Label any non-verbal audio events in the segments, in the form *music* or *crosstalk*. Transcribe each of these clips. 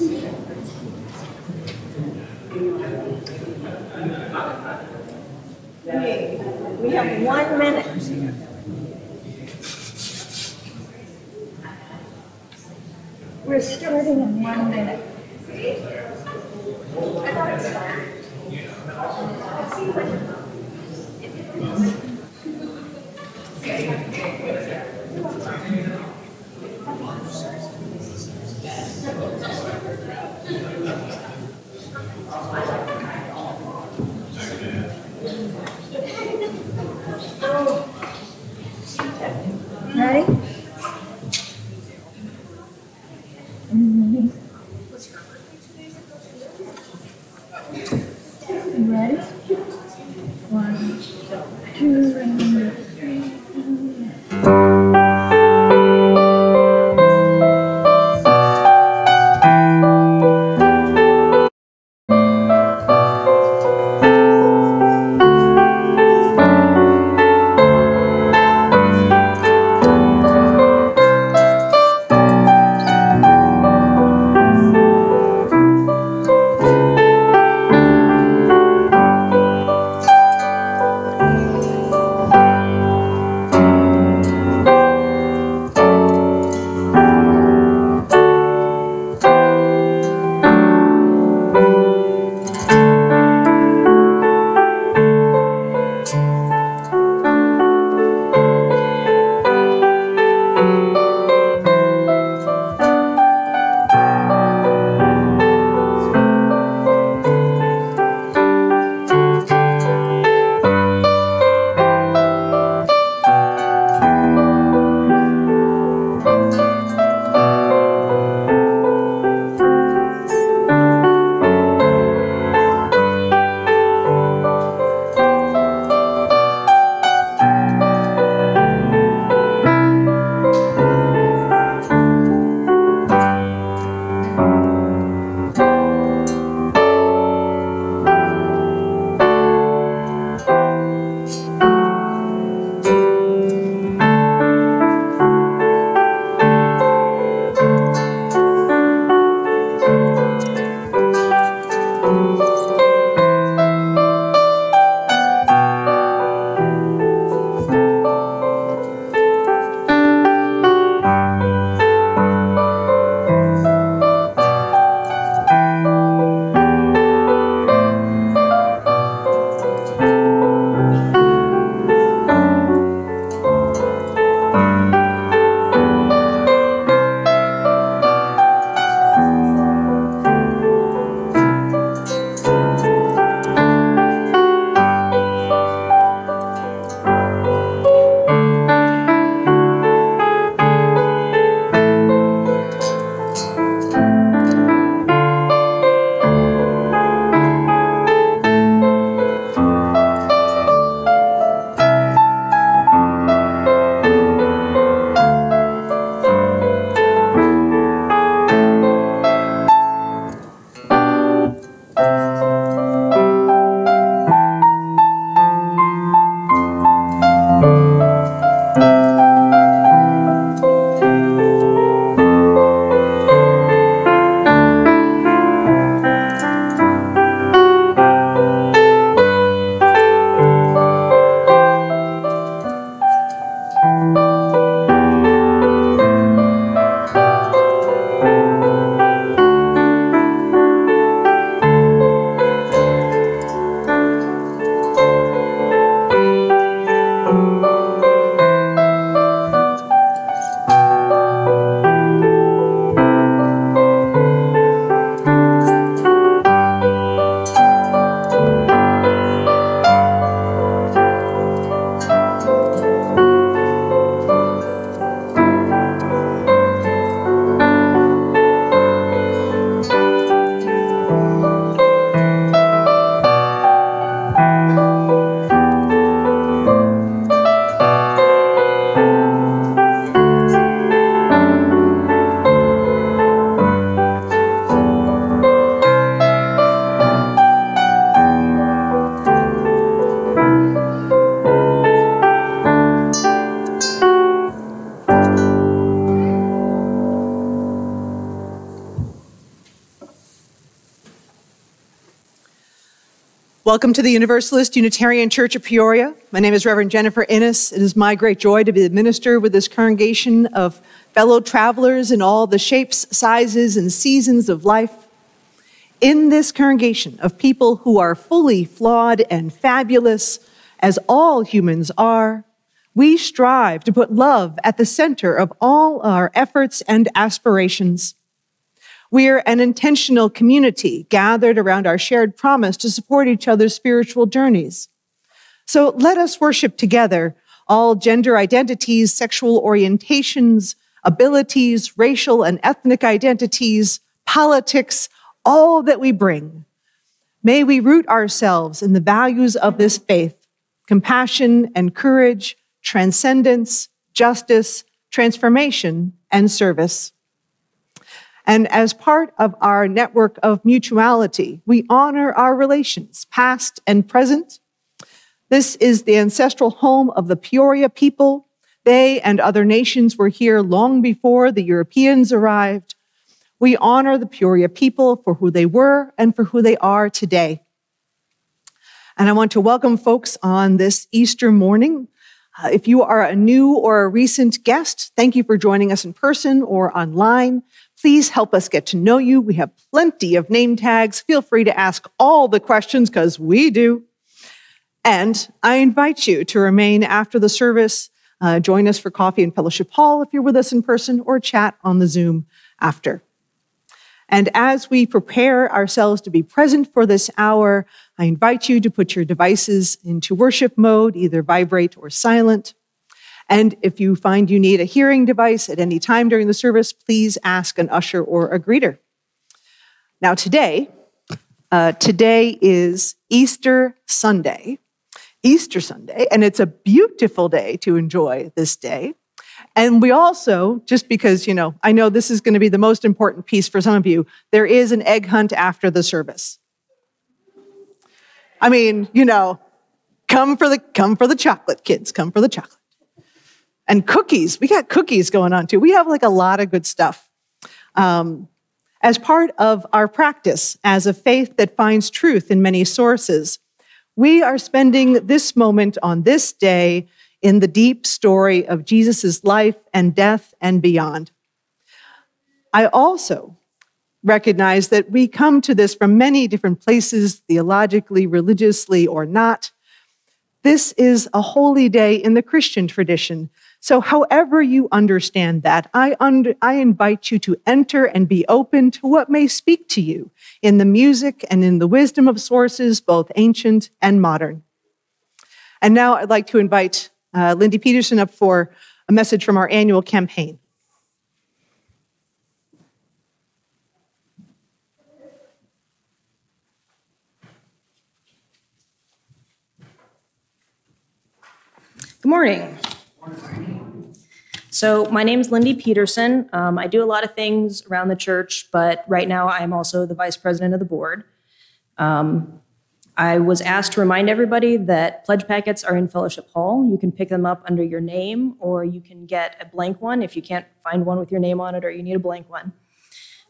Okay, we have one minute. We're starting in one minute. Welcome to the Universalist Unitarian Church of Peoria. My name is Reverend Jennifer Innis. It is my great joy to be the minister with this congregation of fellow travelers in all the shapes, sizes, and seasons of life. In this congregation of people who are fully flawed and fabulous, as all humans are, we strive to put love at the center of all our efforts and aspirations. We're an intentional community gathered around our shared promise to support each other's spiritual journeys. So let us worship together all gender identities, sexual orientations, abilities, racial and ethnic identities, politics, all that we bring. May we root ourselves in the values of this faith compassion and courage, transcendence, justice, transformation, and service. And as part of our network of mutuality, we honor our relations, past and present. This is the ancestral home of the Peoria people. They and other nations were here long before the Europeans arrived. We honor the Peoria people for who they were and for who they are today. And I want to welcome folks on this Easter morning. Uh, if you are a new or a recent guest, thank you for joining us in person or online. Please help us get to know you. We have plenty of name tags. Feel free to ask all the questions because we do. And I invite you to remain after the service. Uh, join us for coffee in Fellowship Hall if you're with us in person or chat on the Zoom after. And as we prepare ourselves to be present for this hour, I invite you to put your devices into worship mode, either vibrate or silent. And if you find you need a hearing device at any time during the service, please ask an usher or a greeter. Now, today, uh, today is Easter Sunday, Easter Sunday, and it's a beautiful day to enjoy this day. And we also, just because, you know, I know this is going to be the most important piece for some of you, there is an egg hunt after the service. I mean, you know, come for the come for the chocolate, kids, come for the chocolate and cookies. We got cookies going on too. We have like a lot of good stuff. Um, as part of our practice as a faith that finds truth in many sources, we are spending this moment on this day in the deep story of Jesus' life and death and beyond. I also recognize that we come to this from many different places, theologically, religiously, or not. This is a holy day in the Christian tradition so, however you understand that, I, under, I invite you to enter and be open to what may speak to you in the music and in the wisdom of sources, both ancient and modern. And now I'd like to invite uh, Lindy Peterson up for a message from our annual campaign. Good morning. So, my name is Lindy Peterson. Um, I do a lot of things around the church, but right now I'm also the vice president of the board. Um, I was asked to remind everybody that pledge packets are in Fellowship Hall. You can pick them up under your name, or you can get a blank one if you can't find one with your name on it, or you need a blank one.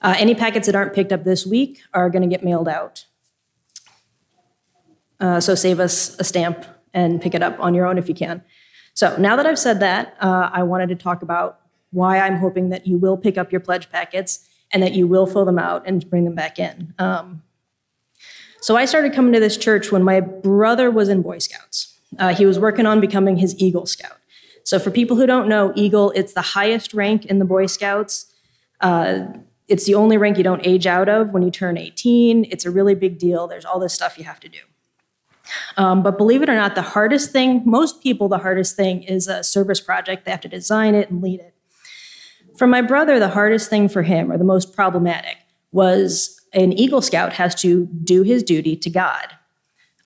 Uh, any packets that aren't picked up this week are going to get mailed out. Uh, so save us a stamp and pick it up on your own if you can. So now that I've said that, uh, I wanted to talk about why I'm hoping that you will pick up your pledge packets and that you will fill them out and bring them back in. Um, so I started coming to this church when my brother was in Boy Scouts. Uh, he was working on becoming his Eagle Scout. So for people who don't know, Eagle, it's the highest rank in the Boy Scouts. Uh, it's the only rank you don't age out of when you turn 18. It's a really big deal. There's all this stuff you have to do. Um, but believe it or not, the hardest thing, most people, the hardest thing is a service project. They have to design it and lead it. For my brother, the hardest thing for him, or the most problematic, was an Eagle Scout has to do his duty to God.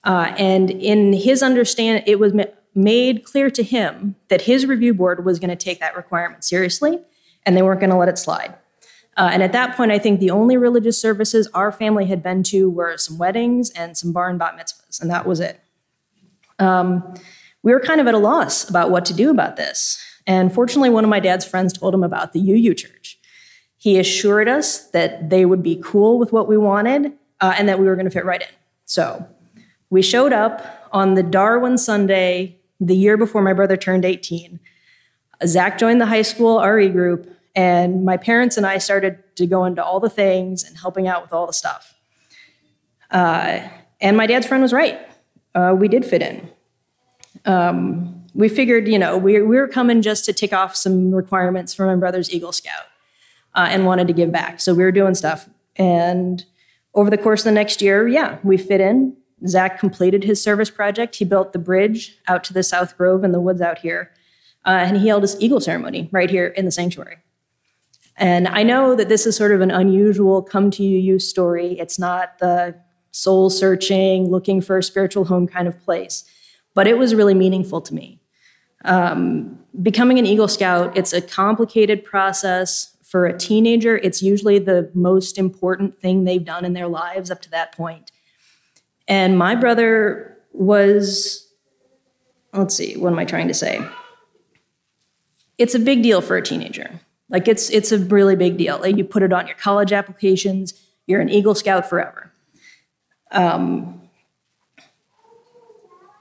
Uh, and in his understanding, it was made clear to him that his review board was going to take that requirement seriously and they weren't going to let it slide. Uh, and at that point, I think the only religious services our family had been to were some weddings and some bar and bat mitzvahs, and that was it. Um, we were kind of at a loss about what to do about this. And fortunately, one of my dad's friends told him about the UU Church. He assured us that they would be cool with what we wanted uh, and that we were going to fit right in. So We showed up on the Darwin Sunday, the year before my brother turned 18. Zach joined the high school RE group, and my parents and I started to go into all the things and helping out with all the stuff. Uh, and my dad's friend was right. Uh, we did fit in. Um, we figured, you know, we, we were coming just to tick off some requirements for my brother's Eagle Scout uh, and wanted to give back. So we were doing stuff. And over the course of the next year, yeah, we fit in. Zach completed his service project. He built the bridge out to the South Grove and the woods out here. Uh, and he held his Eagle ceremony right here in the sanctuary. And I know that this is sort of an unusual come to you story. It's not the soul searching, looking for a spiritual home kind of place, but it was really meaningful to me. Um, becoming an Eagle Scout, it's a complicated process. For a teenager, it's usually the most important thing they've done in their lives up to that point. And my brother was, let's see, what am I trying to say? It's a big deal for a teenager. Like it's it's a really big deal. Like you put it on your college applications. You're an Eagle Scout forever. Um,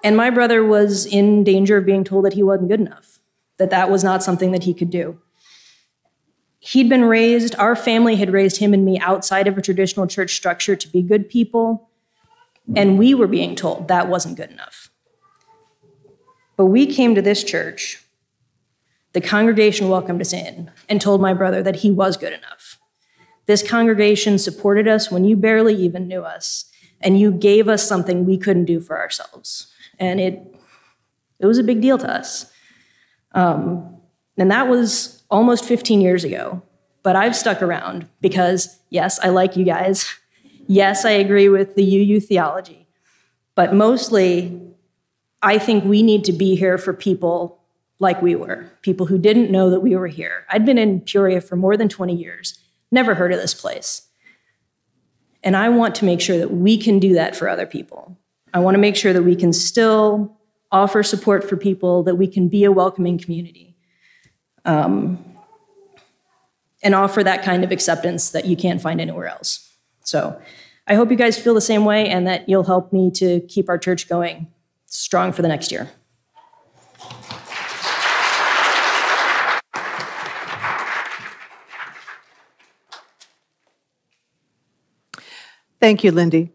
and my brother was in danger of being told that he wasn't good enough, that that was not something that he could do. He'd been raised, our family had raised him and me outside of a traditional church structure to be good people, and we were being told that wasn't good enough. But we came to this church, the congregation welcomed us in and told my brother that he was good enough. This congregation supported us when you barely even knew us, and you gave us something we couldn't do for ourselves and it it was a big deal to us. Um, and that was almost 15 years ago. But I've stuck around because yes, I like you guys. *laughs* Yes, I agree with the UU theology. But mostly, I think we need to be here for people like we were, people who didn't know that we were here. I'd been in Peoria for more than 20 years, never heard of this place. And I want to make sure that we can do that for other people. I want to make sure that we can still offer support for people, that we can be a welcoming community, um, and offer that kind of acceptance that you can't find anywhere else. So I hope you guys feel the same way and that you'll help me to keep our church going strong for the next year. Thank you, Lindy.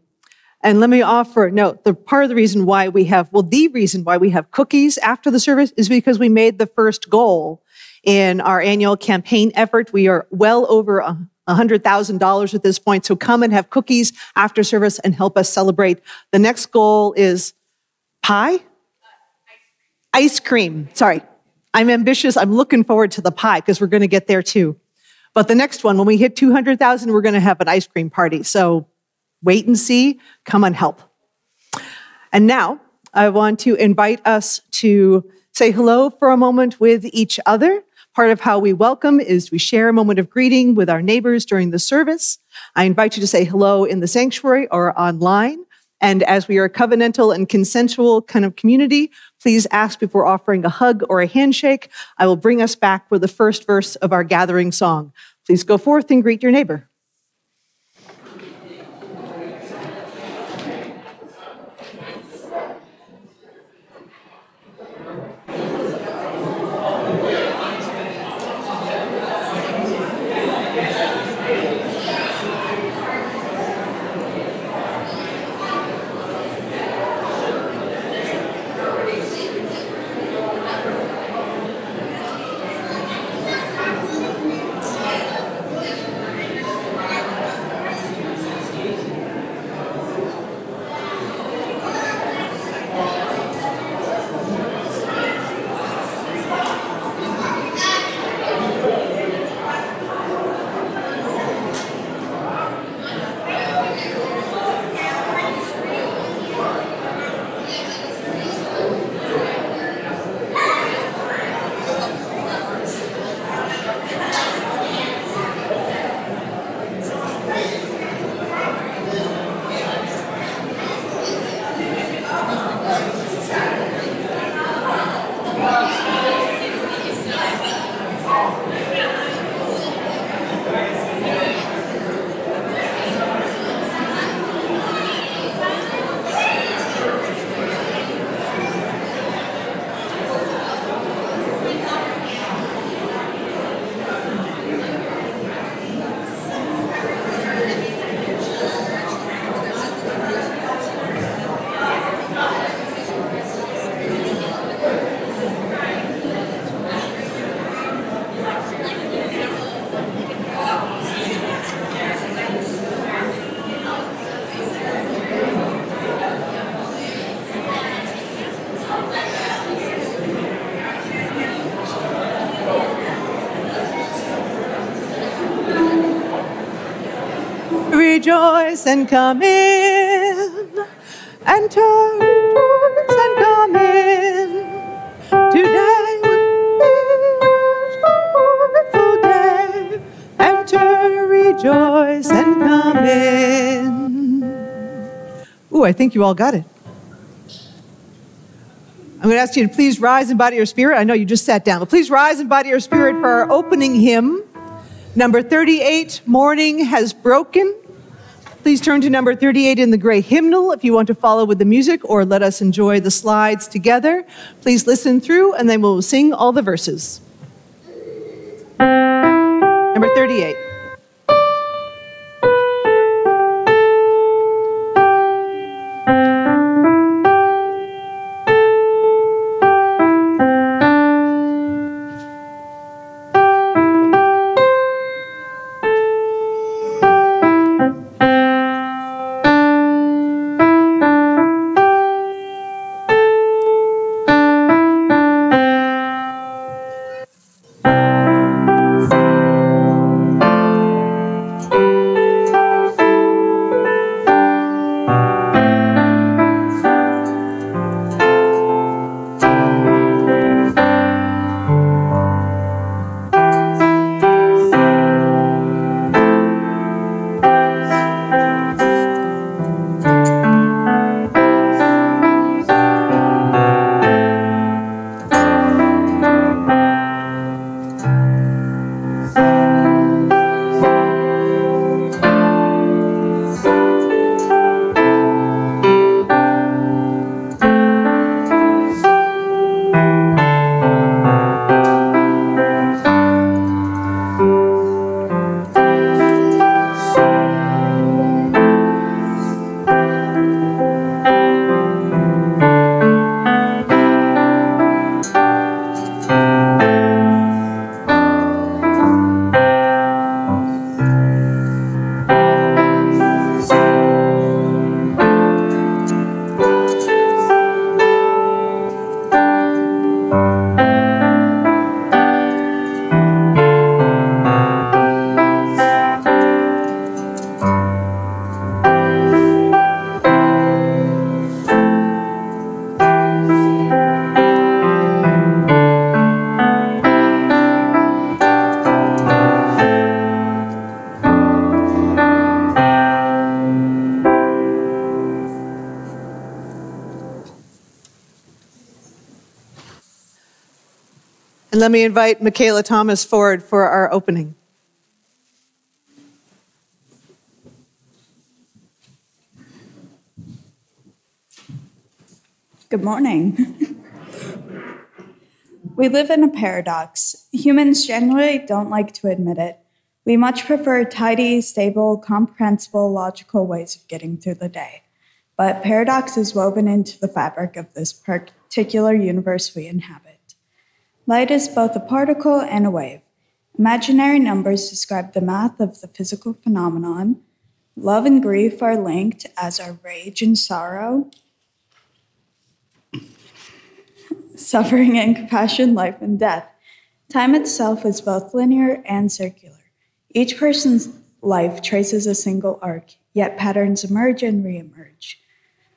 And let me offer note the part of the reason why we have, well, the reason why we have cookies after the service is because we made the first goal in our annual campaign effort. We are well over a $100,000 at this point. So come and have cookies after service and help us celebrate. The next goal is pie? Ice cream. Sorry. I'm ambitious. I'm looking forward to the pie because we're going to get there too. But the next one, when we hit 200,000, we're going to have an ice cream party. So wait and see, come and help. And now I want to invite us to say hello for a moment with each other. Part of how we welcome is we share a moment of greeting with our neighbors during the service. I invite you to say hello in the sanctuary or online. And as we are a covenantal and consensual kind of community, please ask before offering a hug or a handshake. I will bring us back with the first verse of our gathering song. Please go forth and greet your neighbor. And come in. Enter, rejoice and come in. Today will be a joyful day. Enter, rejoice and come in. Ooh, I think you all got it. I'm going to ask you to please rise in body or spirit. I know you just sat down, but please rise in body or spirit for our opening hymn. Number 38, Morning Has Broken. Please turn to number 38 in the gray hymnal if you want to follow with the music or let us enjoy the slides together. Please listen through and then we'll sing all the verses. Number 38. And let me invite Michaela Thomas forward for our opening. Good morning. we live in a paradox. Humans generally don't like to admit it. We much prefer tidy, stable, comprehensible, logical ways of getting through the day. But paradox is woven into the fabric of this particular universe we inhabit. Light is both a particle and a wave. Imaginary numbers describe the math of the physical phenomenon. Love and grief are linked, as are rage and sorrow. *coughs* Suffering and compassion, life and death. Time itself is both linear and circular. Each person's life traces a single arc, yet patterns emerge and reemerge.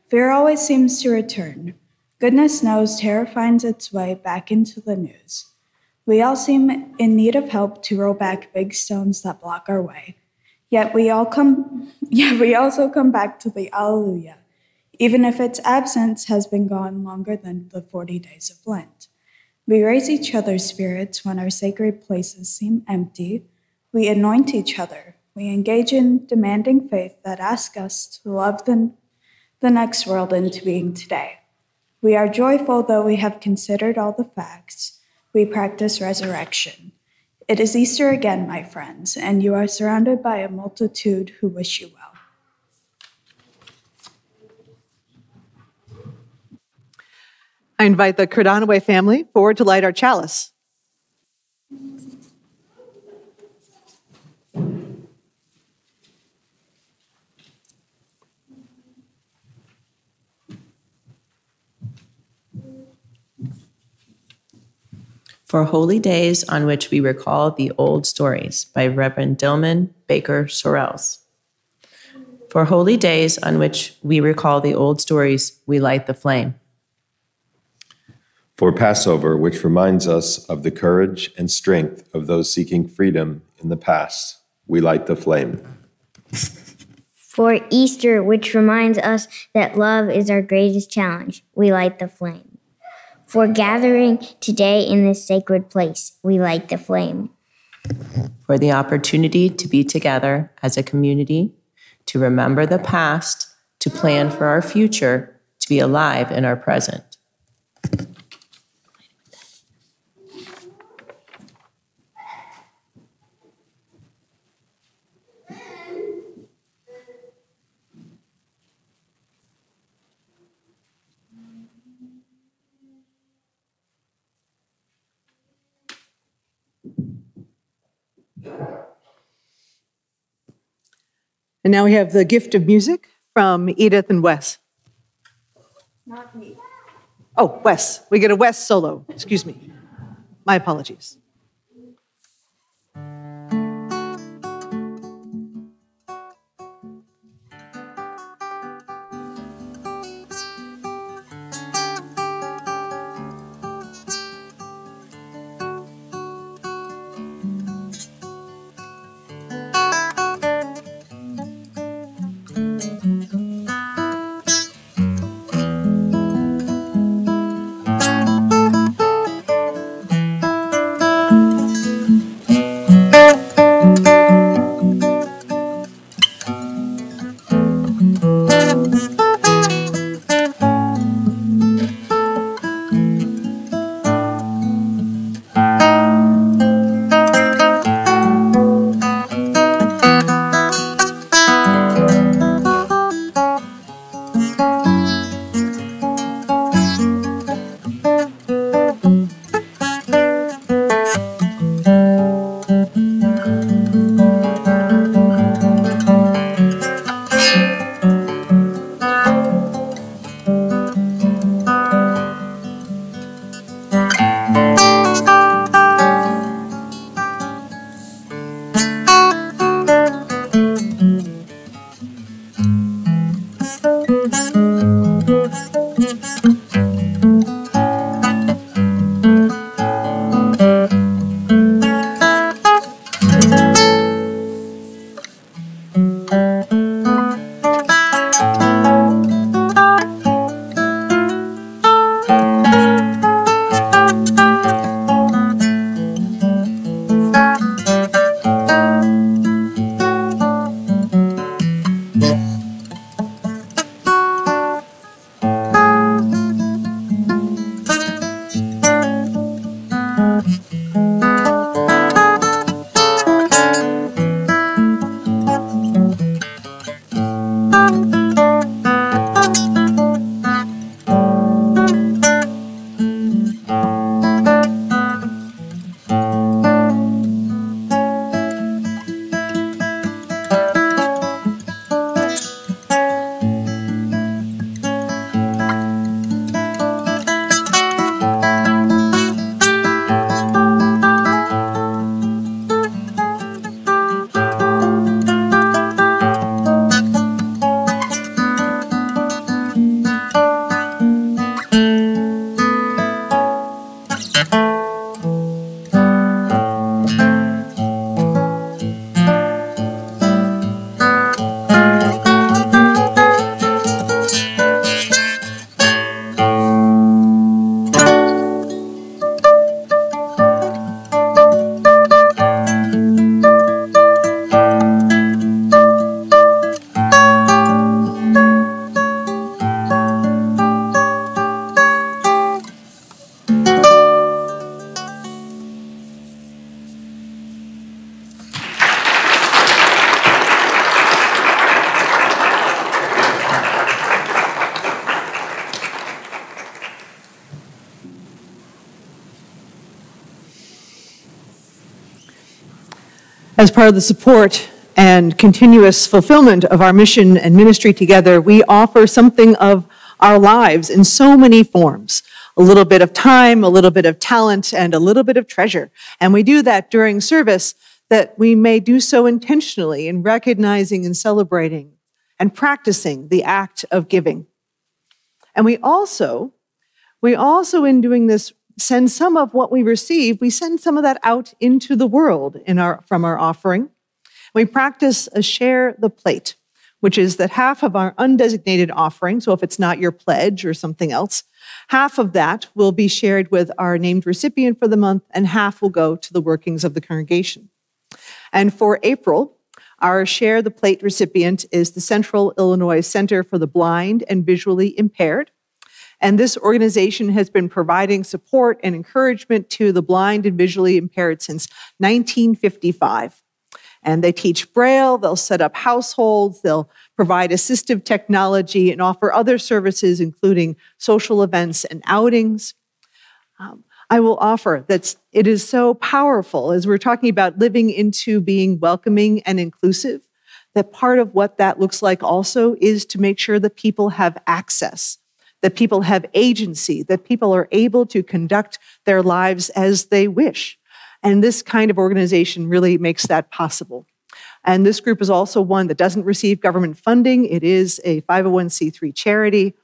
Fear always seems to return. Goodness knows terror finds its way back into the news. We all seem in need of help to roll back big stones that block our way. Yet we all come *laughs* yet we also come back to the Alleluia, even if its absence has been gone longer than the 40 days of Lent. We raise each other's spirits when our sacred places seem empty. We anoint each other. We engage in demanding faith that asks us to love the, the next world into being today. We are joyful though we have considered all the facts. We practice resurrection. It is Easter again, my friends, and you are surrounded by a multitude who wish you well. I invite the Cardonaway family forward to light our chalice. For holy days on which we recall the old stories by Reverend Dillman Baker Sorrells. For holy days on which we recall the old stories, we light the flame. For Passover, which reminds us of the courage and strength of those seeking freedom in the past, we light the flame. For Easter, which reminds us that love is our greatest challenge, we light the flame. For gathering today in this sacred place, we light the flame. For the opportunity to be together as a community, to remember the past, to plan for our future, to be alive in our present. And now we have the gift of music from Edith and Wes. Not me. Oh, Wes. We get a Wes solo. Excuse me. My apologies. As part of the support and continuous fulfillment of our mission and ministry together, we offer something of our lives in so many forms a little bit of time, a little bit of talent, and a little bit of treasure. And we do that during service that we may do so intentionally in recognizing and celebrating and practicing the act of giving. And we also, we also, in doing this, send some of what we receive, we send some of that out into the world in our, from our offering. We practice a share the plate, which is that half of our undesignated offering, so if it's not your pledge or something else, half of that will be shared with our named recipient for the month, and half will go to the workings of the congregation. And for April, our Share the Plate recipient is the Central Illinois Center for the Blind and Visually Impaired. And this organization has been providing support and encouragement to the blind and visually impaired since 1955. And they teach Braille, they'll set up households, they'll provide assistive technology, and offer other services, including social events and outings. Um, I will offer that it is so powerful as we're talking about living into being welcoming and inclusive, that part of what that looks like also is to make sure that people have access, that people have agency, that people are able to conduct their lives as they wish. And this kind of organization really makes that possible. And this group is also one that doesn't receive government funding. It is a 501c3 charity.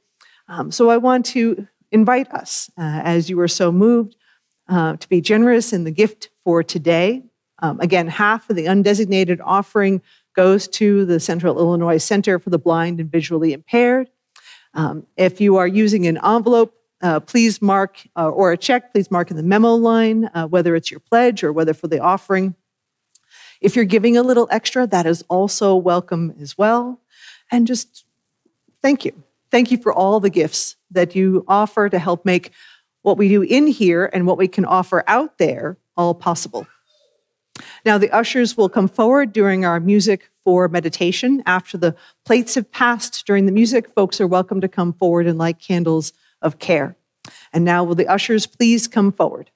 Um, so I want to invite us, uh, as you are so moved, uh, to be generous in the gift for today. Um, again, half of the undesignated offering goes to the Central Illinois Center for the Blind and Visually Impaired. Um, if you are using an envelope, uh, please mark, uh, or a check, please mark in the memo line, uh, whether it's your pledge or whether for the offering. If you're giving a little extra, that is also welcome as well. And just thank you. Thank you for all the gifts that you offer to help make what we do in here and what we can offer out there all possible. Now, the ushers will come forward during our music for meditation. After the plates have passed during the music, folks are welcome to come forward and light candles of care. And now, will the ushers please come forward?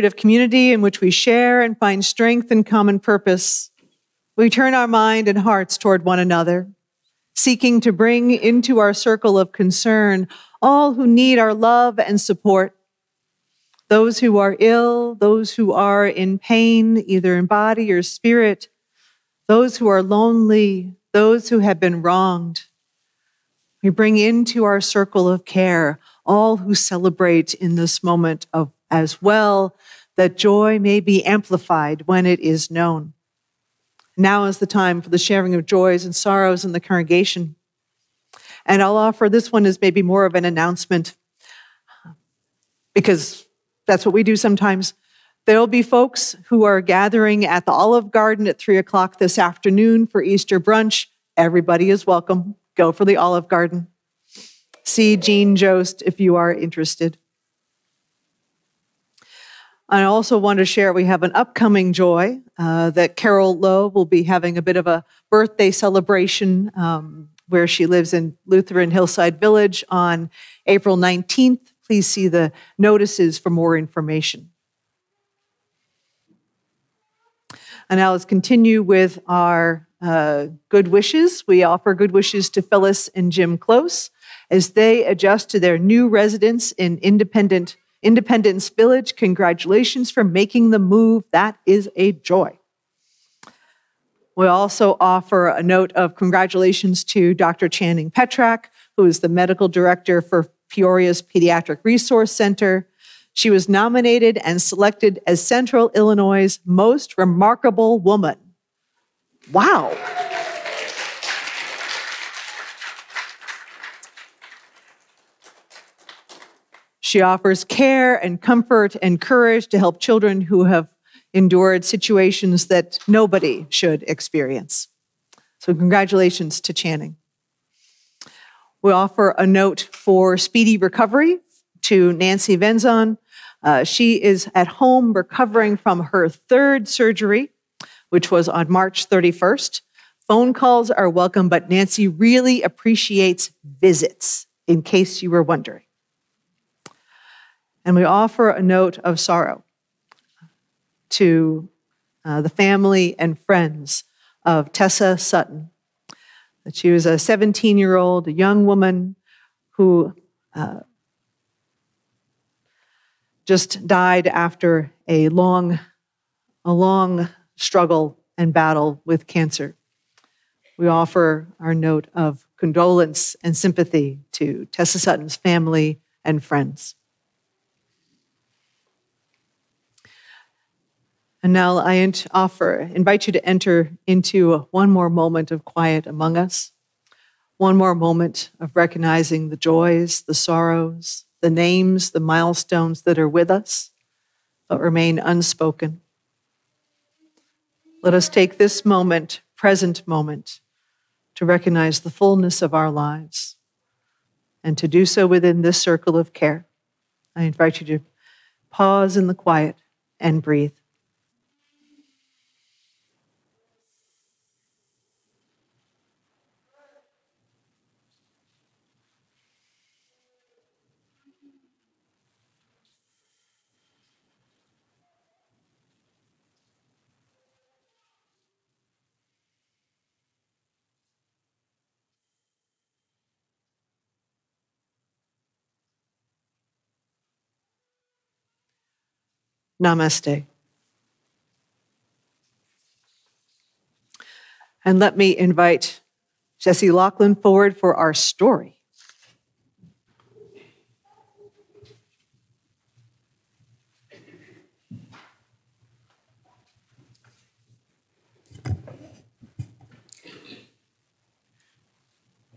Spirit of community in which we share and find strength and common purpose, we turn our mind and hearts toward one another, seeking to bring into our circle of concern all who need our love and support. Those who are ill, those who are in pain, either in body or spirit, those who are lonely, those who have been wronged. We bring into our circle of care all who celebrate in this moment of as well, that joy may be amplified when it is known. Now is the time for the sharing of joys and sorrows in the congregation. And I'll offer this one as maybe more of an announcement because that's what we do sometimes. There'll be folks who are gathering at the Olive Garden at three o'clock this afternoon for Easter brunch. Everybody is welcome. Go for the Olive Garden. See Jean Jost if you are interested. I also want to share we have an upcoming joy uh, that Carol Lowe will be having a bit of a birthday celebration um, where she lives in Lutheran Hillside Village on April 19th. Please see the notices for more information. And now let's continue with our uh, good wishes. We offer good wishes to Phyllis and Jim Close as they adjust to their new residence in Independent Independence Village. Congratulations for making the move. That is a joy. We also offer a note of congratulations to Dr. Channing Petrak, who is the medical director for Peoria's Pediatric Resource Center. She was nominated and selected as Central Illinois' most remarkable woman. Wow. She offers care and comfort and courage to help children who have endured situations that nobody should experience. So, congratulations to Channing. We offer a note for speedy recovery to Nancy Venzon. Uh, she is at home recovering from her third surgery, which was on March 31st. Phone calls are welcome, but Nancy really appreciates visits, in case you were wondering. And we offer a note of sorrow to uh, the family and friends of Tessa Sutton. That she was a 17 year old, a young woman who uh, just died after a long, a long struggle and battle with cancer. We offer our note of condolence and sympathy to Tessa Sutton's family and friends. And now I offer, invite you to enter into one more moment of quiet among us, one more moment of recognizing the joys, the sorrows, the names, the milestones that are with us, but remain unspoken. Let us take this moment, present moment, to recognize the fullness of our lives and to do so within this circle of care. I invite you to pause in the quiet and breathe. Namaste. And let me invite Jesse Lachlan forward for our story.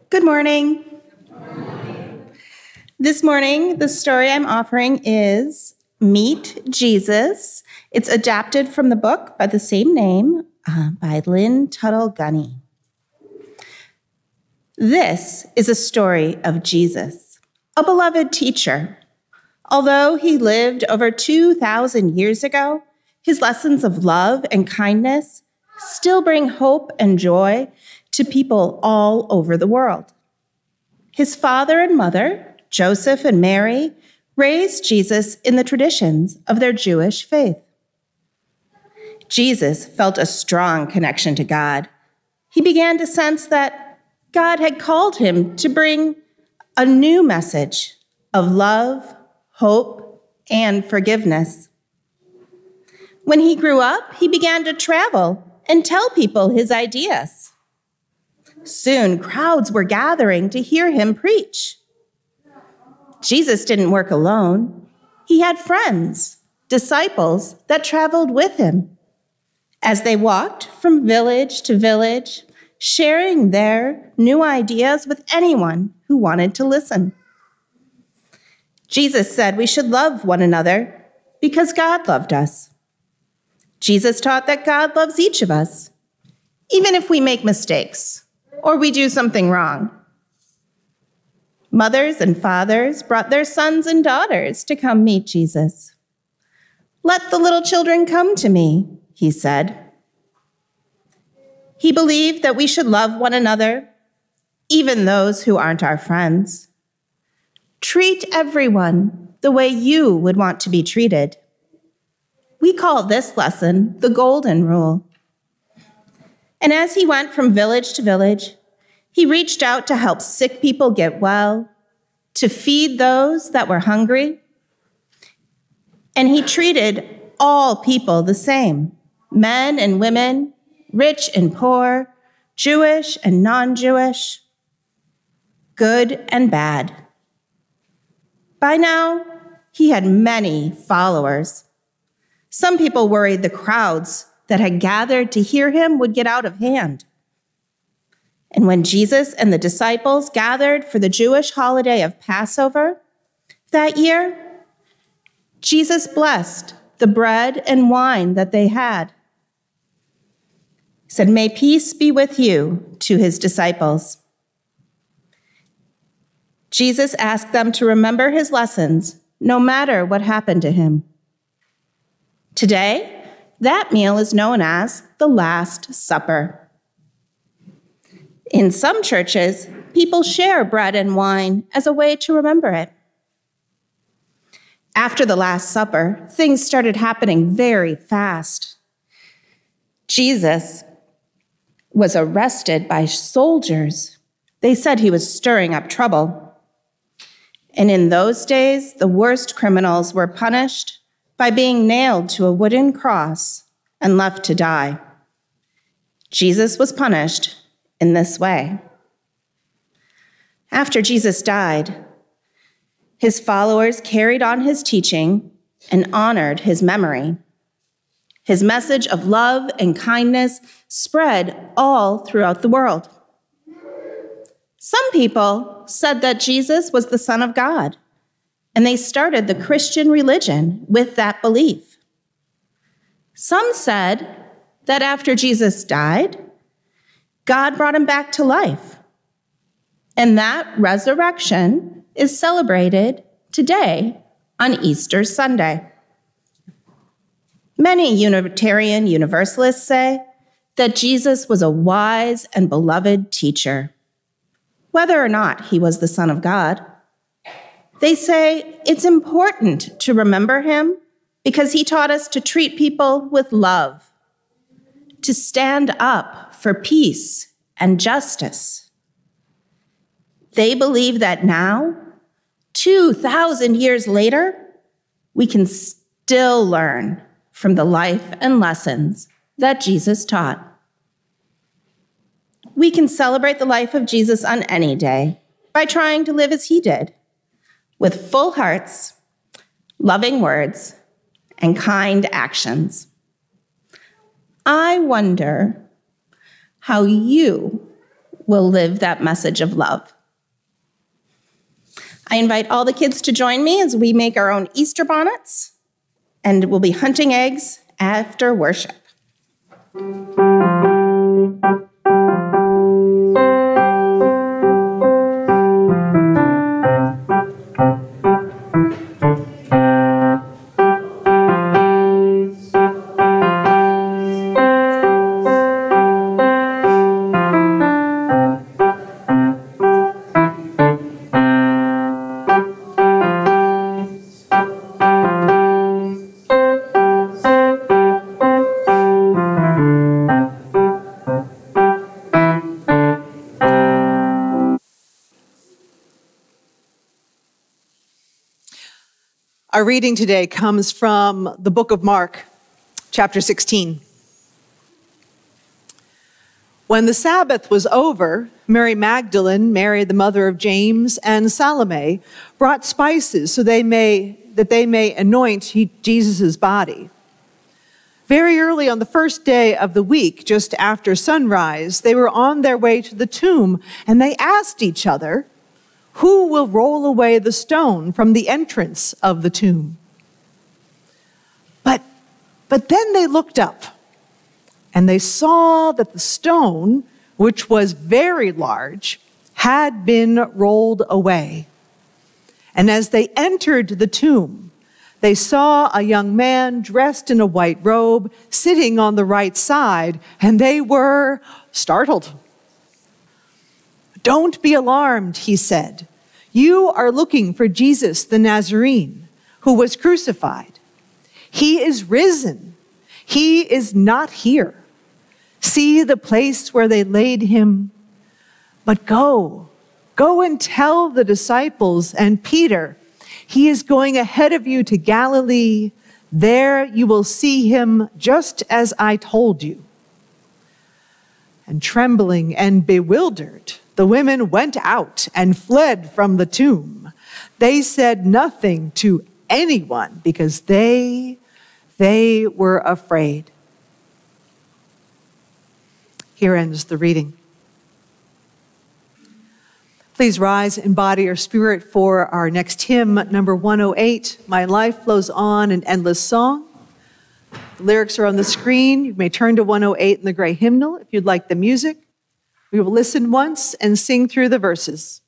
Good morning. This morning, the story I'm offering is Meet Jesus. It's adapted from the book by the same name uh, by Lynn Tuttle Gunney. This is a story of Jesus, a beloved teacher. Although he lived over 2,000 years ago, his lessons of love and kindness still bring hope and joy to people all over the world. His father and mother, Joseph and Mary, raised Jesus in the traditions of their Jewish faith. Jesus felt a strong connection to God. He began to sense that God had called him to bring a new message of love, hope, and forgiveness. When he grew up, he began to travel and tell people his ideas. Soon, crowds were gathering to hear him preach. Jesus didn't work alone, he had friends, disciples that traveled with him. As they walked from village to village, sharing their new ideas with anyone who wanted to listen. Jesus said we should love one another because God loved us. Jesus taught that God loves each of us, even if we make mistakes or we do something wrong. Mothers and fathers brought their sons and daughters to come meet Jesus. Let the little children come to me, he said. He believed that we should love one another, even those who aren't our friends. Treat everyone the way you would want to be treated. We call this lesson the Golden Rule. And as he went from village to village, he reached out to help sick people get well, to feed those that were hungry, and he treated all people the same men and women, rich and poor, Jewish and non Jewish, good and bad. By now, he had many followers. Some people worried the crowds that had gathered to hear him would get out of hand. And when Jesus and the disciples gathered for the Jewish holiday of Passover that year, Jesus blessed the bread and wine that they had. He said, May peace be with you to his disciples. Jesus asked them to remember his lessons no matter what happened to him. Today, that meal is known as the Last Supper. In some churches, people share bread and wine as a way to remember it. After the Last Supper, things started happening very fast. Jesus was arrested by soldiers. They said he was stirring up trouble. And in those days, the worst criminals were punished by being nailed to a wooden cross and left to die. Jesus was punished in this way. After Jesus died, his followers carried on his teaching and honored his memory. His message of love and kindness spread all throughout the world. Some people said that Jesus was the Son of God and they started the Christian religion with that belief. Some said that after Jesus died, God brought him back to life. And that resurrection is celebrated today on Easter Sunday. Many Unitarian Universalists say that Jesus was a wise and beloved teacher. Whether or not he was the Son of God, they say it's important to remember him because he taught us to treat people with love, to stand up for peace and justice. They believe that now, 2,000 years later, we can still learn from the life and lessons that Jesus taught. We can celebrate the life of Jesus on any day by trying to live as he did with full hearts, loving words, and kind actions. I wonder how you will live that message of love. I invite all the kids to join me as we make our own Easter bonnets, and we'll be hunting eggs after worship. Our reading today comes from the book of Mark, chapter 16. When the Sabbath was over, Mary Magdalene, Mary the mother of James, and Salome brought spices so they may, that they may anoint Jesus' body. Very early on the first day of the week, just after sunrise, they were on their way to the tomb and they asked each other, who will roll away the stone from the entrance of the tomb? But, but then they looked up and they saw that the stone, which was very large, had been rolled away. And as they entered the tomb, they saw a young man dressed in a white robe sitting on the right side, and they were startled. Don't be alarmed, he said. You are looking for Jesus the Nazarene, who was crucified. He is risen. He is not here. See the place where they laid him. But go, go and tell the disciples and Peter, he is going ahead of you to Galilee. There you will see him just as I told you. And trembling and bewildered, the women went out and fled from the tomb. They said nothing to anyone because they they were afraid. Here ends the reading. Please rise in body or spirit for our next hymn, number 108 My Life Flows On, an Endless Song. The lyrics are on the screen. You may turn to 108 in the gray hymnal if you'd like the music. We will listen once and sing through the verses.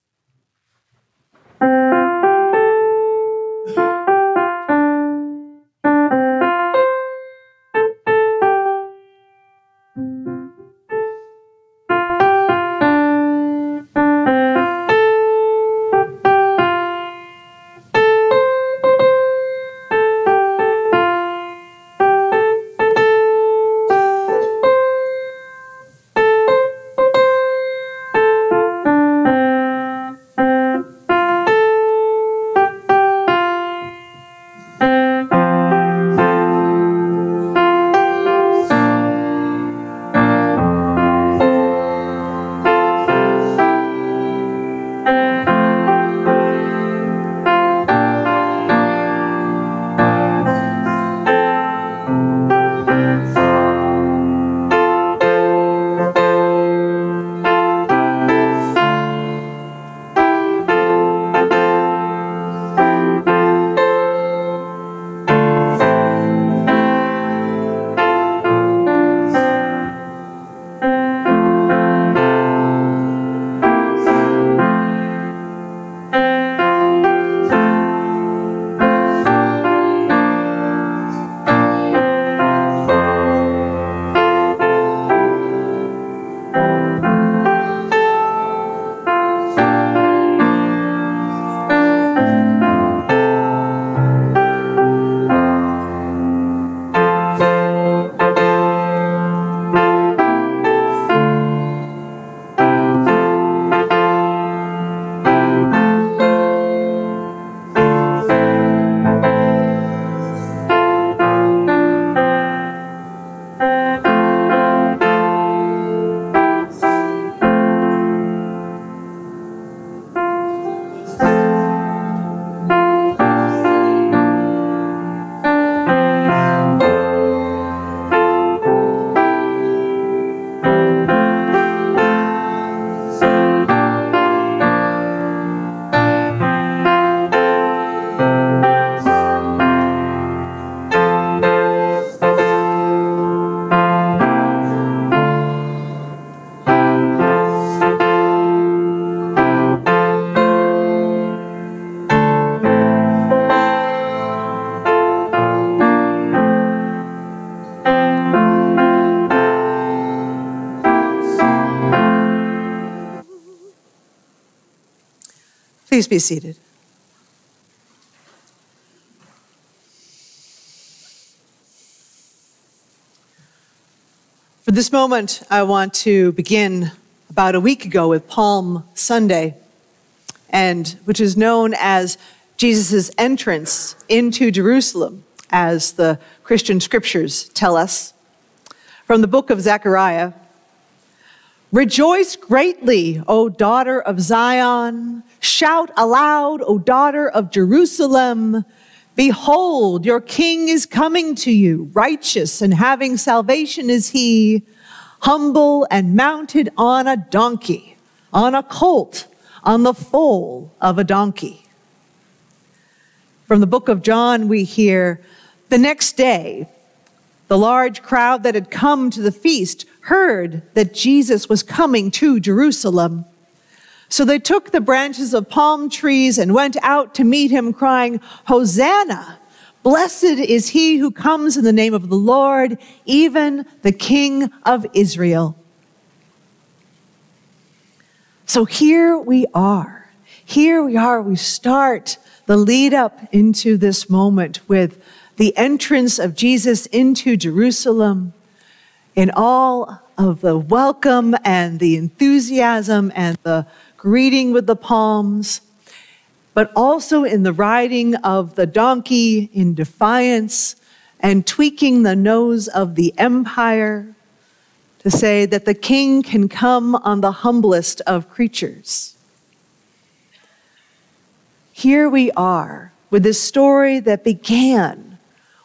Please be seated. For this moment, I want to begin about a week ago with Palm Sunday, and which is known as Jesus' entrance into Jerusalem, as the Christian scriptures tell us. From the book of Zechariah Rejoice greatly, O daughter of Zion. Shout aloud, O daughter of Jerusalem. Behold, your king is coming to you. Righteous and having salvation is he, humble and mounted on a donkey, on a colt, on the foal of a donkey. From the book of John, we hear the next day, the large crowd that had come to the feast heard that Jesus was coming to Jerusalem. So they took the branches of palm trees and went out to meet him, crying, Hosanna! Blessed is he who comes in the name of the Lord, even the King of Israel. So here we are. Here we are. We start the lead up into this moment with the entrance of Jesus into Jerusalem in all of the welcome and the enthusiasm and the greeting with the palms, but also in the riding of the donkey in defiance and tweaking the nose of the empire to say that the king can come on the humblest of creatures. Here we are with this story that began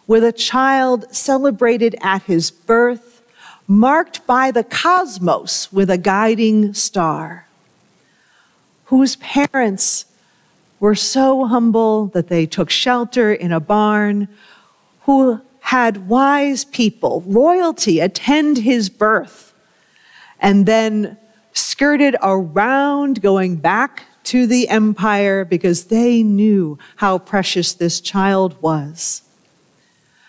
with a child celebrated at his birth, marked by the cosmos with a guiding star, whose parents were so humble that they took shelter in a barn, who had wise people, royalty, attend his birth, and then skirted around going back to the empire because they knew how precious this child was.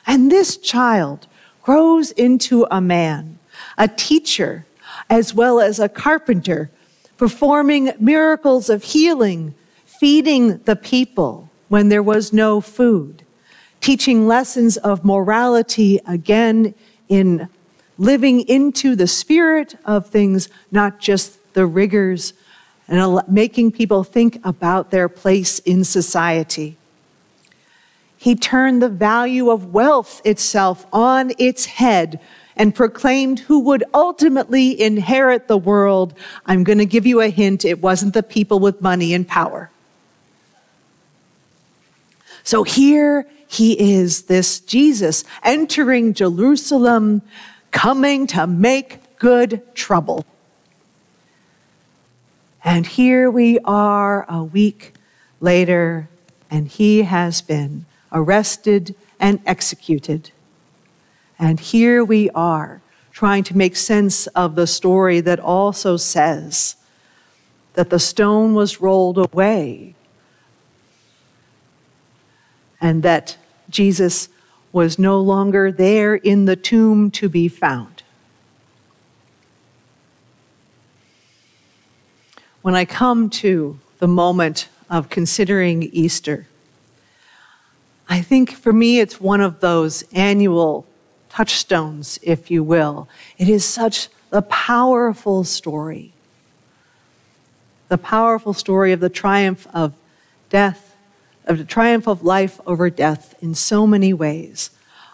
And this child grows into a man, a teacher, as well as a carpenter, performing miracles of healing, feeding the people when there was no food, teaching lessons of morality again in living into the spirit of things, not just the rigors, and making people think about their place in society. He turned the value of wealth itself on its head and proclaimed who would ultimately inherit the world. I'm going to give you a hint it wasn't the people with money and power. So here he is, this Jesus entering Jerusalem, coming to make good trouble. And here we are a week later, and he has been arrested, and executed. And here we are trying to make sense of the story that also says that the stone was rolled away and that Jesus was no longer there in the tomb to be found. When I come to the moment of considering Easter, I think for me, it's one of those annual touchstones, if you will. It is such a powerful story. The powerful story of the triumph of death, of the triumph of life over death in so many ways,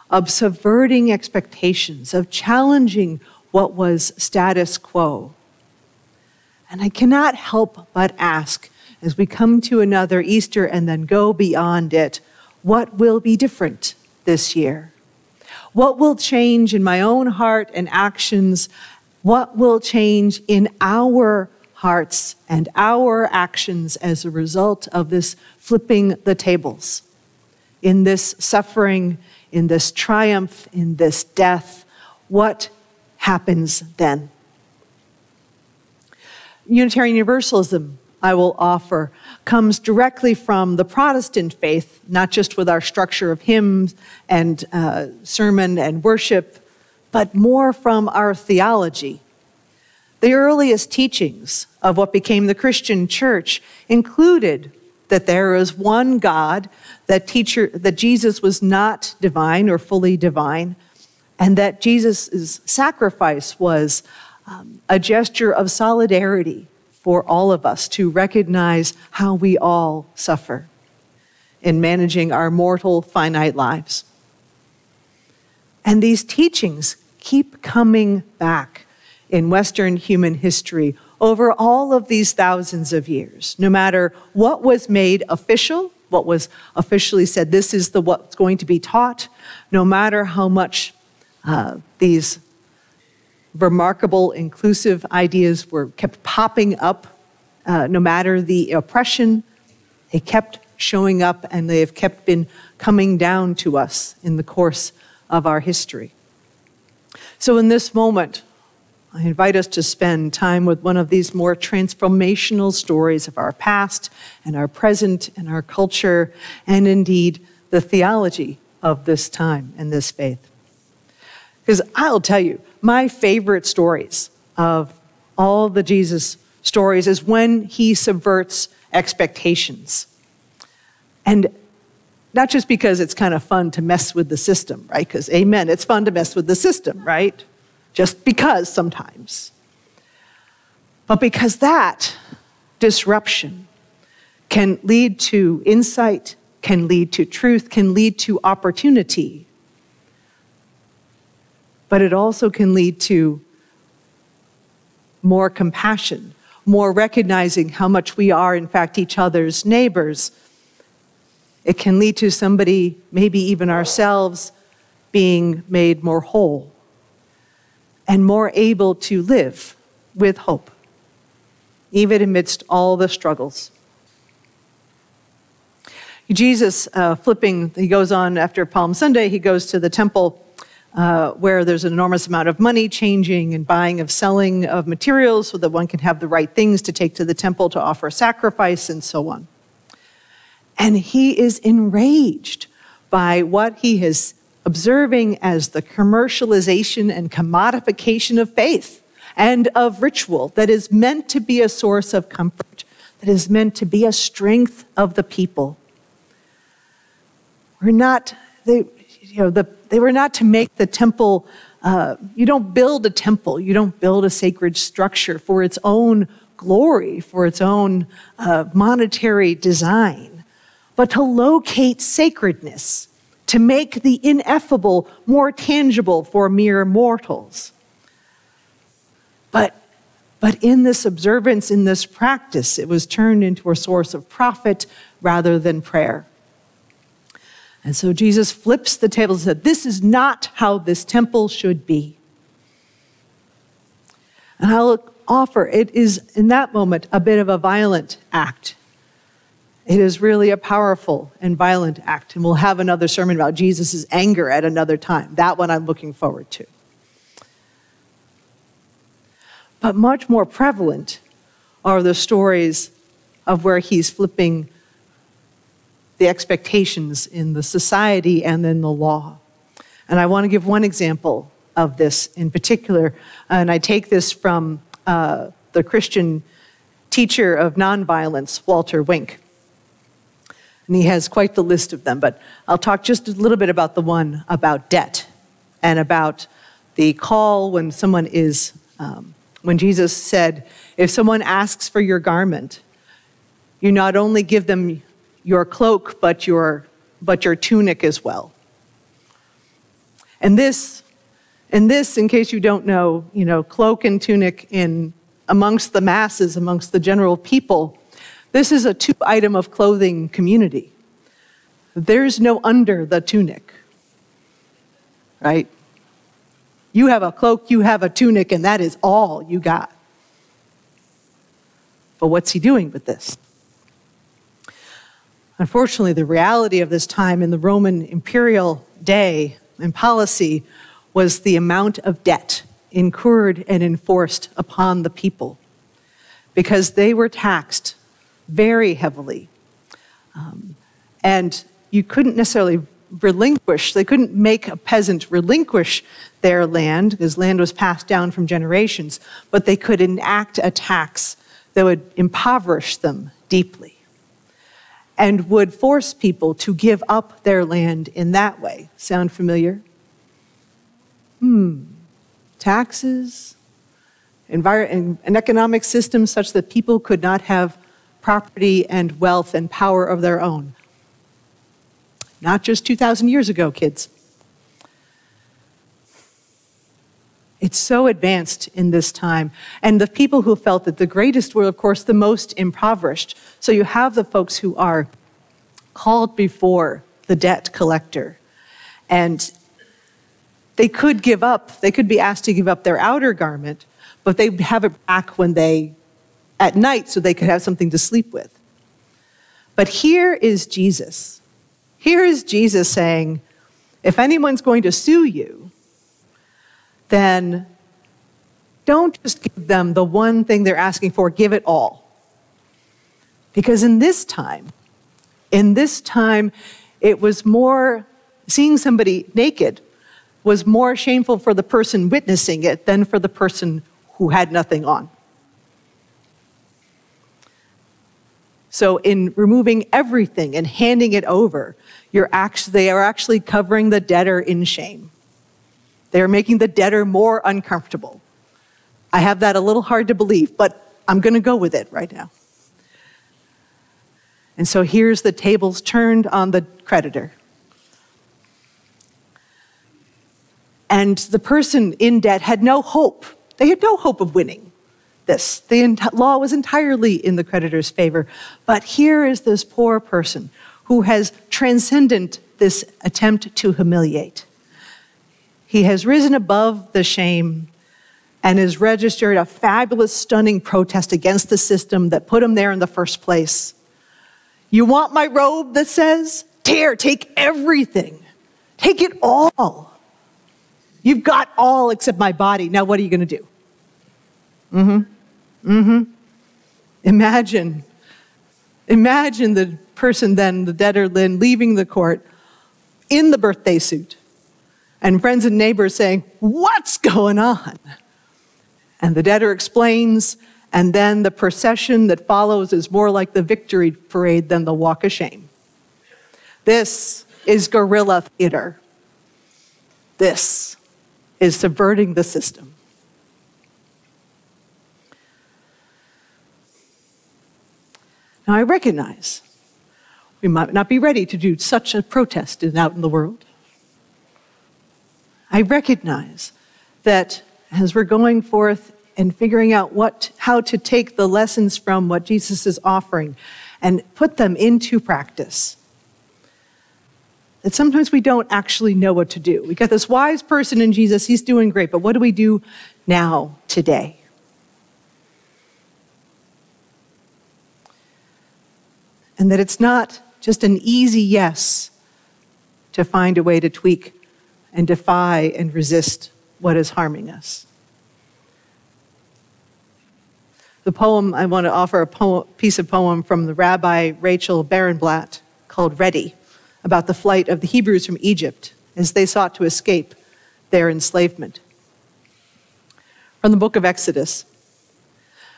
of subverting expectations, of challenging what was status quo. And I cannot help but ask as we come to another Easter and then go beyond it what will be different this year? What will change in my own heart and actions? What will change in our hearts and our actions as a result of this flipping the tables? In this suffering, in this triumph, in this death, what happens then? Unitarian Universalism I will offer comes directly from the Protestant faith, not just with our structure of hymns and uh, sermon and worship, but more from our theology. The earliest teachings of what became the Christian church included that there is one God, that teacher that Jesus was not divine or fully divine, and that Jesus' sacrifice was um, a gesture of solidarity for all of us to recognize how we all suffer. in managing our mortal, finite lives. And these teachings keep coming back in Western human history over all of these thousands of years, no matter what was made official, what was officially said, this is the what's going to be taught, no matter how much uh, these remarkable inclusive ideas were kept popping up, uh, no matter the oppression, they kept showing up and they have kept been coming down to us in the course of our history. So, in this moment, I invite us to spend time with one of these more transformational stories of our past and our present and our culture, and indeed the theology of this time and this faith. Because I'll tell you, my favorite stories of all the Jesus stories is when he subverts expectations. And not just because it's kind of fun to mess with the system, right? Because, amen, it's fun to mess with the system, right? Just because sometimes. But because that disruption can lead to insight, can lead to truth, can lead to opportunity. But it also can lead to more compassion, more recognizing how much we are, in fact, each other's neighbors it can lead to somebody, maybe even ourselves, being made more whole and more able to live with hope, even amidst all the struggles. Jesus, uh, flipping, he goes on after Palm Sunday, he goes to the temple uh, where there's an enormous amount of money changing and buying of selling of materials so that one can have the right things to take to the temple to offer a sacrifice and so on. And he is enraged by what he is observing as the commercialization and commodification of faith and of ritual that is meant to be a source of comfort, that is meant to be a strength of the people. We're not, they, you know, the, they were not to make the temple, uh, you don't build a temple, you don't build a sacred structure for its own glory, for its own uh, monetary design but to locate sacredness, to make the ineffable more tangible for mere mortals. But, but in this observance, in this practice, it was turned into a source of profit rather than prayer. And so Jesus flips the table and said, This is not how this temple should be. And I'll offer, it is in that moment a bit of a violent act it is really a powerful and violent act. And we'll have another sermon about Jesus' anger at another time. That one I'm looking forward to. But much more prevalent are the stories of where he's flipping the expectations in the society and in the law. And I want to give one example of this in particular. And I take this from uh, the Christian teacher of nonviolence, Walter Wink. And he has quite the list of them, but I'll talk just a little bit about the one about debt and about the call when someone is, um, when Jesus said, if someone asks for your garment, you not only give them your cloak, but your, but your tunic as well. And this, and this, in case you don't know, you know, cloak and tunic in amongst the masses, amongst the general people, this is a two item of clothing community. There's no under the tunic, right? You have a cloak, you have a tunic, and that is all you got. But what's he doing with this? Unfortunately, the reality of this time in the Roman imperial day and policy was the amount of debt incurred and enforced upon the people because they were taxed very heavily. Um, and you couldn't necessarily relinquish, they couldn't make a peasant relinquish their land because land was passed down from generations, but they could enact a tax that would impoverish them deeply and would force people to give up their land in that way. Sound familiar? Hmm. Taxes, envir- an economic system such that people could not have property and wealth and power of their own. not just 2,000 years ago, kids. It's so advanced in this time. And the people who felt that the greatest were, of course, the most impoverished. So you have the folks who are called before the debt collector. And they could give up, they could be asked to give up their outer garment, but they would have it back when they, at night, so they could have something to sleep with. But here is Jesus. Here is Jesus saying, if anyone's going to sue you, then don't just give them the one thing they're asking for, give it all. Because in this time, in this time, it was more, seeing somebody naked was more shameful for the person witnessing it than for the person who had nothing on. So, in removing everything and handing it over, you're actually, they are actually covering the debtor in shame. They are making the debtor more uncomfortable. I have that a little hard to believe, but I'm going to go with it right now. And so here's the tables turned on the creditor. And the person in debt had no hope. They had no hope of winning this. The law was entirely in the creditor's favor. But here is this poor person who has transcended this attempt to humiliate. He has risen above the shame and has registered a fabulous, stunning protest against the system that put him there in the first place. You want my robe that says, Tear, take everything, take it all. You've got all except my body. Now, what are you going to do? Mm hmm. Mm hmm. Imagine, imagine the person then, the debtor Lynn, leaving the court in the birthday suit and friends and neighbors saying, What's going on? And the debtor explains, and then the procession that follows is more like the victory parade than the walk of shame. This is guerrilla theater. This is subverting the system. Now, I recognize we might not be ready to do such a protest out in the world. I recognize that as we're going forth and figuring out what, how to take the lessons from what Jesus is offering and put them into practice, that sometimes we don't actually know what to do. We got this wise person in Jesus, he's doing great, but what do we do now, today? And that it's not just an easy yes to find a way to tweak and defy and resist what is harming us. The poem, I want to offer a poem, piece of poem from the Rabbi Rachel Barenblatt called Ready, about the flight of the Hebrews from Egypt as they sought to escape their enslavement. From the book of Exodus.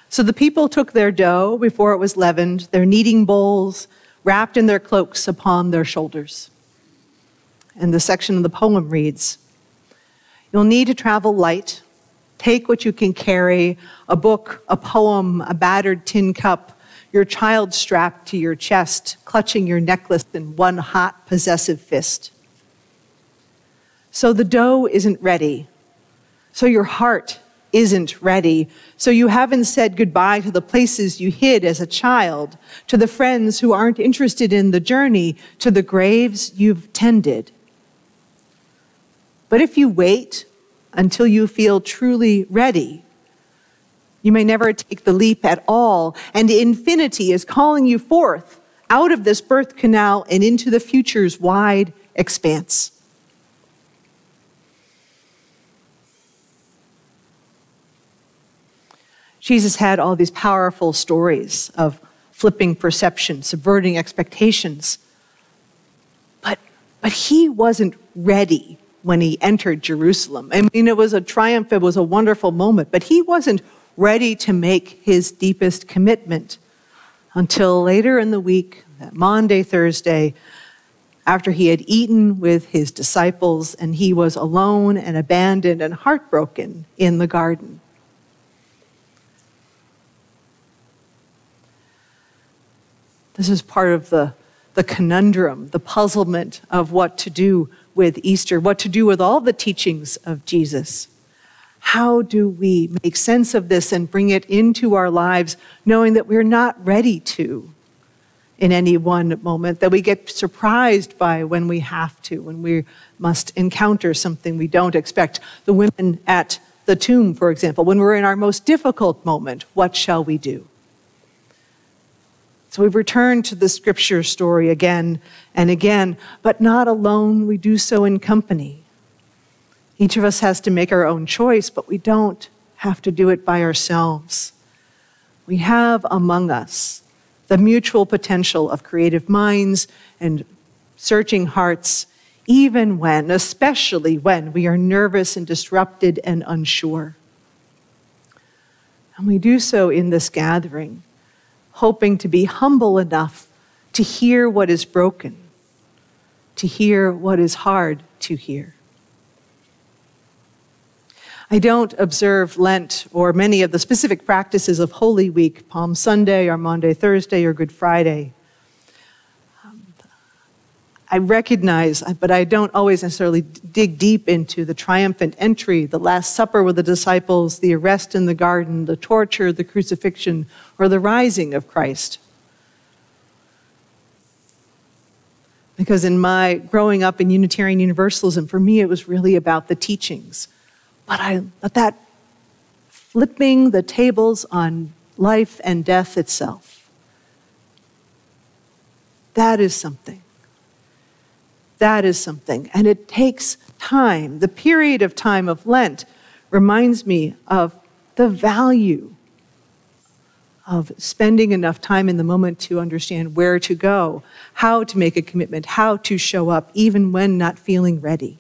So the people took their dough before it was leavened, their kneading bowls wrapped in their cloaks upon their shoulders and the section of the poem reads You'll need to travel light. Take what you can carry a book, a poem, a battered tin cup, your child strapped to your chest, clutching your necklace in one hot, possessive fist. So the dough isn't ready. So your heart isn't ready. So you haven't said goodbye to the places you hid as a child, to the friends who aren't interested in the journey, to the graves you've tended. But if you wait until you feel truly ready, you may never take the leap at all, and infinity is calling you forth out of this birth canal and into the future's wide expanse. Jesus had all these powerful stories of flipping perception, subverting expectations. But, but he wasn't ready when he entered Jerusalem. I mean, it was a triumph, it was a wonderful moment, but he wasn't ready to make his deepest commitment until later in the week, that Maundy, Thursday, after he had eaten with his disciples and he was alone and abandoned and heartbroken in the garden. This is part of the, the conundrum, the puzzlement of what to do with Easter, what to do with all the teachings of Jesus. How do we make sense of this and bring it into our lives, knowing that we're not ready to in any one moment, that we get surprised by when we have to, when we must encounter something we don't expect? The women at the tomb, for example, when we're in our most difficult moment, what shall we do? So we return to the scripture story again and again, but not alone. We do so in company. Each of us has to make our own choice, but we don't have to do it by ourselves. We have among us the mutual potential of creative minds and searching hearts, even when, especially when, we are nervous and disrupted and unsure. And we do so in this gathering, hoping to be humble enough to hear what is broken, to hear what is hard to hear. I don't observe Lent or many of the specific practices of Holy Week, Palm Sunday or Maundy Thursday or Good Friday. I recognize, but I don't always necessarily dig deep into the triumphant entry, the Last Supper with the disciples, the arrest in the garden, the torture, the crucifixion, or the rising of Christ. Because in my growing up in Unitarian Universalism, for me, it was really about the teachings but, I, but that flipping the tables on life and death itself, that is something. That is something. And it takes time. The period of time of Lent reminds me of the value of spending enough time in the moment to understand where to go, how to make a commitment, how to show up, even when not feeling ready.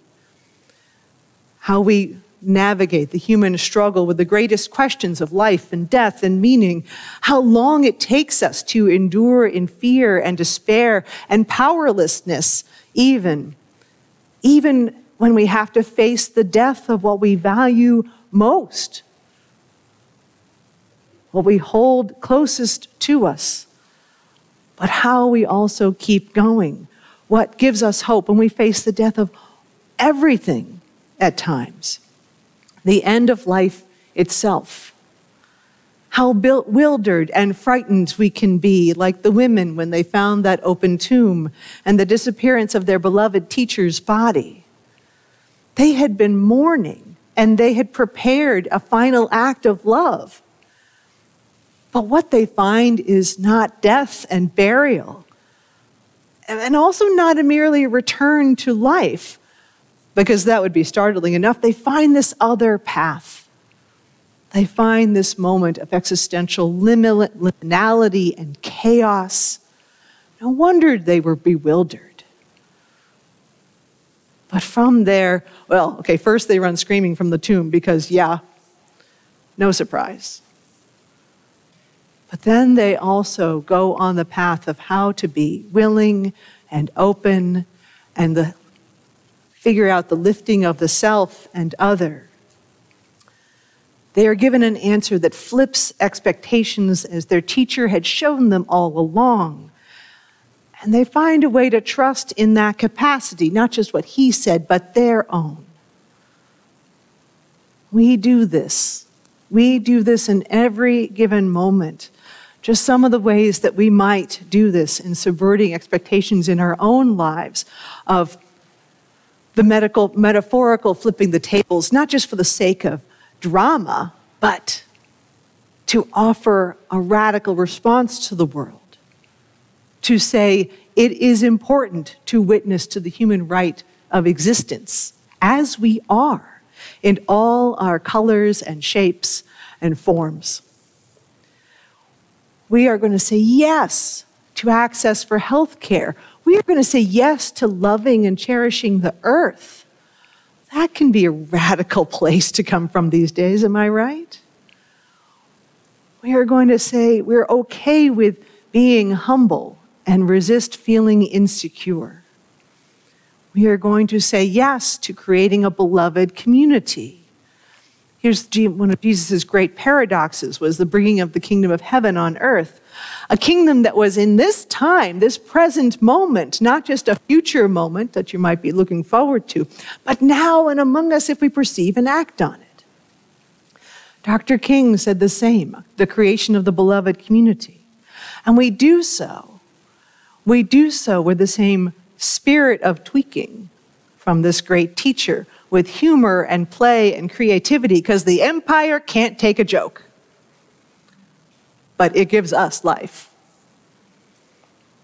How we navigate the human struggle with the greatest questions of life and death and meaning, how long it takes us to endure in fear and despair and powerlessness, even, even when we have to face the death of what we value most, what we hold closest to us, but how we also keep going, what gives us hope when we face the death of everything at times the end of life itself. How bewildered and frightened we can be, like the women when they found that open tomb and the disappearance of their beloved teacher's body. They had been mourning and they had prepared a final act of love. But what they find is not death and burial, and also not a merely return to life, because that would be startling enough, they find this other path. They find this moment of existential liminality and chaos. No wonder they were bewildered. But from there, well, okay, first they run screaming from the tomb because, yeah, no surprise. But then they also go on the path of how to be willing and open and the figure out the lifting of the self and other. They are given an answer that flips expectations as their teacher had shown them all along. And they find a way to trust in that capacity, not just what he said, but their own. We do this. We do this in every given moment. Just some of the ways that we might do this in subverting expectations in our own lives of the medical, metaphorical flipping the tables, not just for the sake of drama, but to offer a radical response to the world. To say it is important to witness to the human right of existence as we are in all our colors and shapes and forms. We are going to say yes to access for health care we are going to say yes to loving and cherishing the earth. That can be a radical place to come from these days, am I right? We are going to say we're okay with being humble and resist feeling insecure. We are going to say yes to creating a beloved community. Here's one of Jesus' great paradoxes was the bringing of the kingdom of heaven on earth. A kingdom that was in this time, this present moment, not just a future moment that you might be looking forward to, but now and among us if we perceive and act on it. Dr. King said the same, the creation of the beloved community. And we do so. We do so with the same spirit of tweaking from this great teacher with humor and play and creativity because the empire can't take a joke, but it gives us life.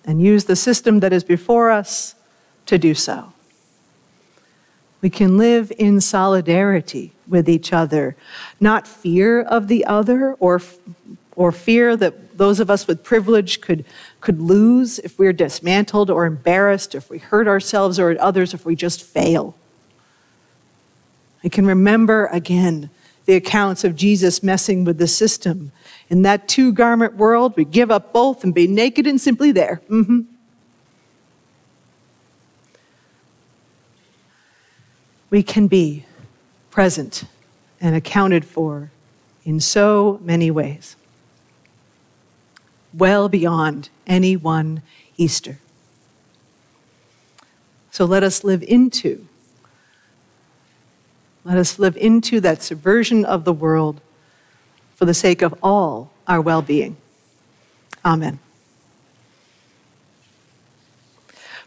And use the system that is before us to do so. We can live in solidarity with each other, not fear of the other or, or fear that those of us with privilege could, could lose if we're dismantled or embarrassed, if we hurt ourselves or others, if we just fail. I can remember again the accounts of Jesus messing with the system. In that two garment world, we give up both and be naked and simply there. Mm-hmm. We can be present and accounted for in so many ways, well beyond any one Easter. So let us live into let us live into that subversion of the world for the sake of all our well being. Amen.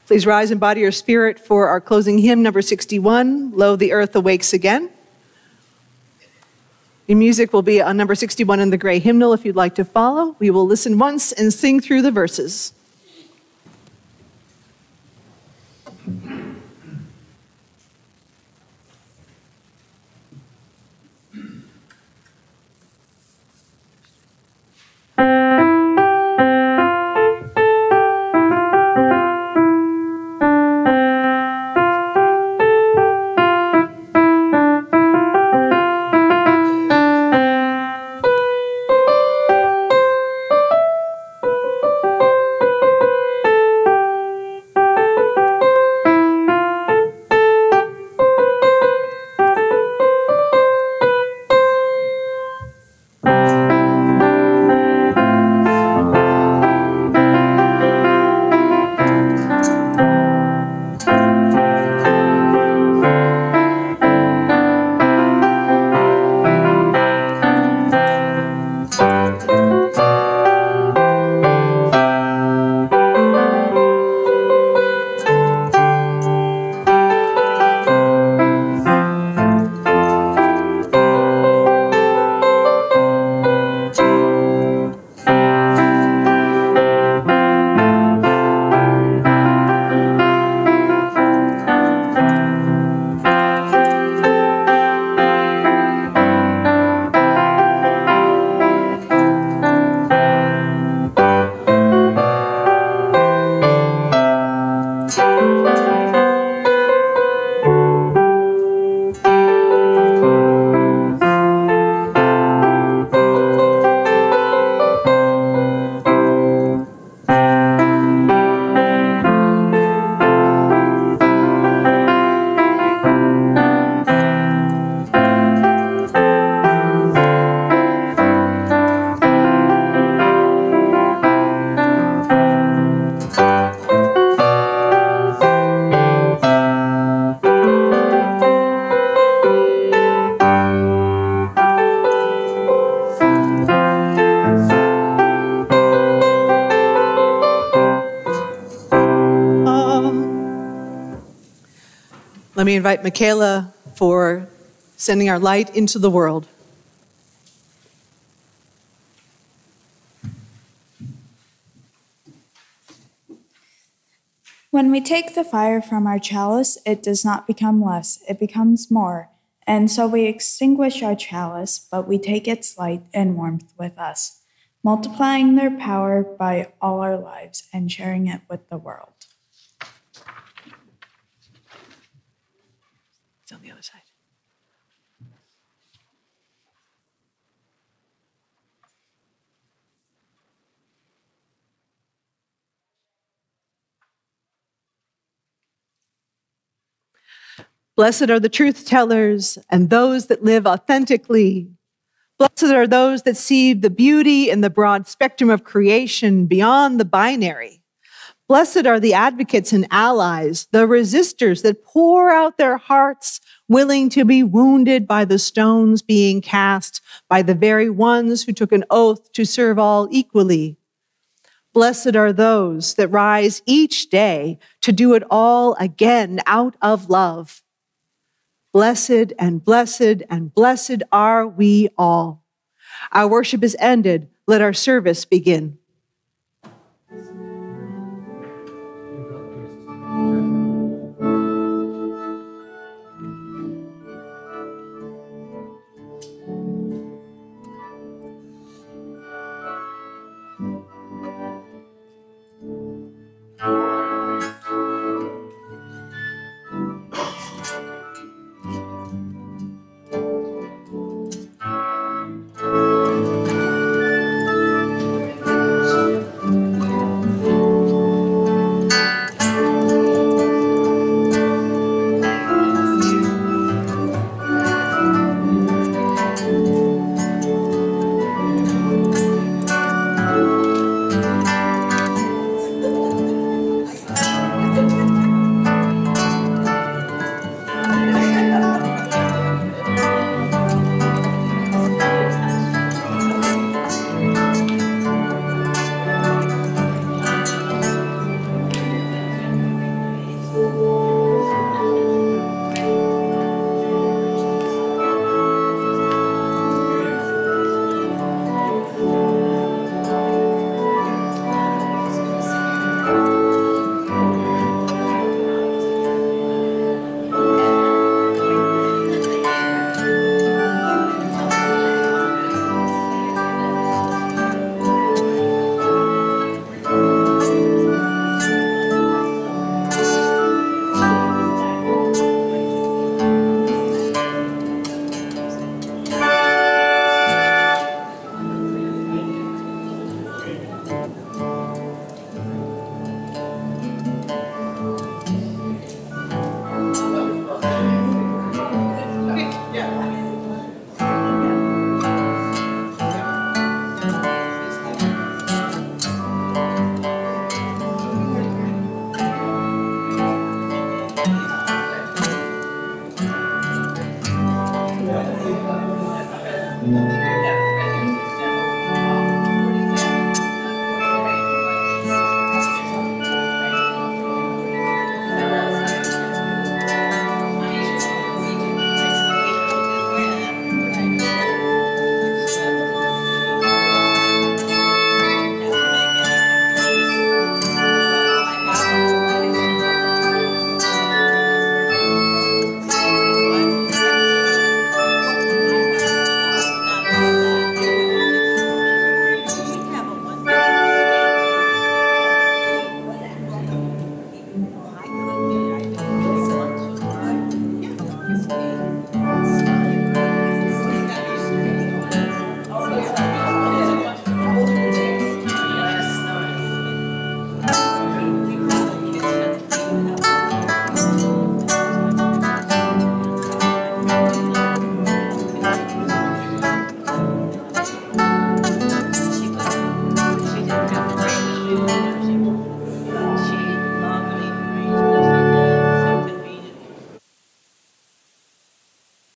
Please rise in body or spirit for our closing hymn, number 61 Lo, the Earth Awakes Again. Your music will be on number 61 in the gray hymnal if you'd like to follow. We will listen once and sing through the verses. Música Let me invite Michaela for sending our light into the world. When we take the fire from our chalice, it does not become less, it becomes more. And so we extinguish our chalice, but we take its light and warmth with us, multiplying their power by all our lives and sharing it with the world. It's on the other side. Blessed are the truth tellers and those that live authentically. Blessed are those that see the beauty in the broad spectrum of creation beyond the binary. Blessed are the advocates and allies, the resistors that pour out their hearts, willing to be wounded by the stones being cast by the very ones who took an oath to serve all equally. Blessed are those that rise each day to do it all again out of love. Blessed and blessed and blessed are we all. Our worship is ended. Let our service begin.